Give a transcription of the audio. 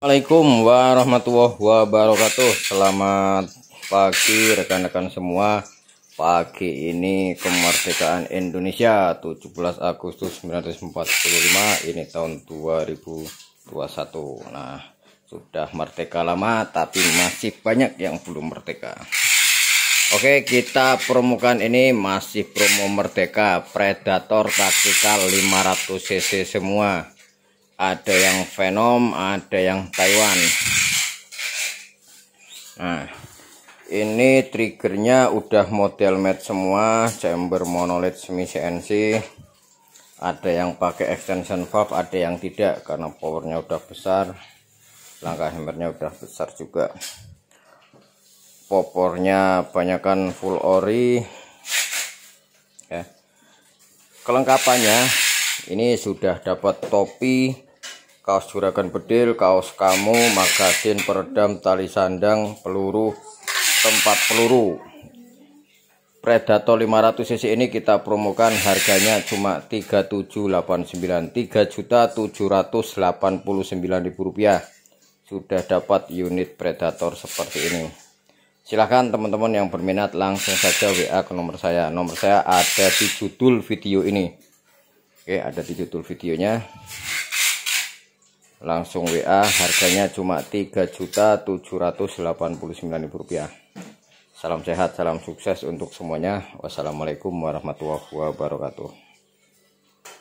Assalamualaikum warahmatullahi wabarakatuh. Selamat pagi rekan-rekan semua. Pagi ini kemerdekaan Indonesia 17 Agustus 1945 Ini tahun 2021 Nah sudah merdeka lama Tapi masih banyak yang belum merdeka. Oke kita promokan ini masih promo merdeka. Predator taktikal 500 cc semua ada yang Venom ada yang Taiwan. Nah ini triggernya udah model made semua chamber monolith semi CNC ada yang pakai extension valve ada yang tidak karena powernya udah besar. Langkah hammernya udah besar juga. Popornya banyakkan full ori. Ya. Kelengkapannya ini sudah dapat topi kaos juragan bedil, kaos kamu, magasin peredam, tali sandang, peluru, tempat peluru. Predator 500 cc ini kita promokan harganya cuma 3789 3.789.000 rupiah. Sudah dapat unit Predator seperti ini. Silahkan teman-teman yang berminat langsung saja WA ke nomor saya. Nomor saya ada di judul video ini. Oke ada di judul videonya langsung WA harganya cuma Rp3.789.000 salam sehat salam sukses untuk semuanya. Wassalamualaikum warahmatullahi wabarakatuh